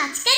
待ちか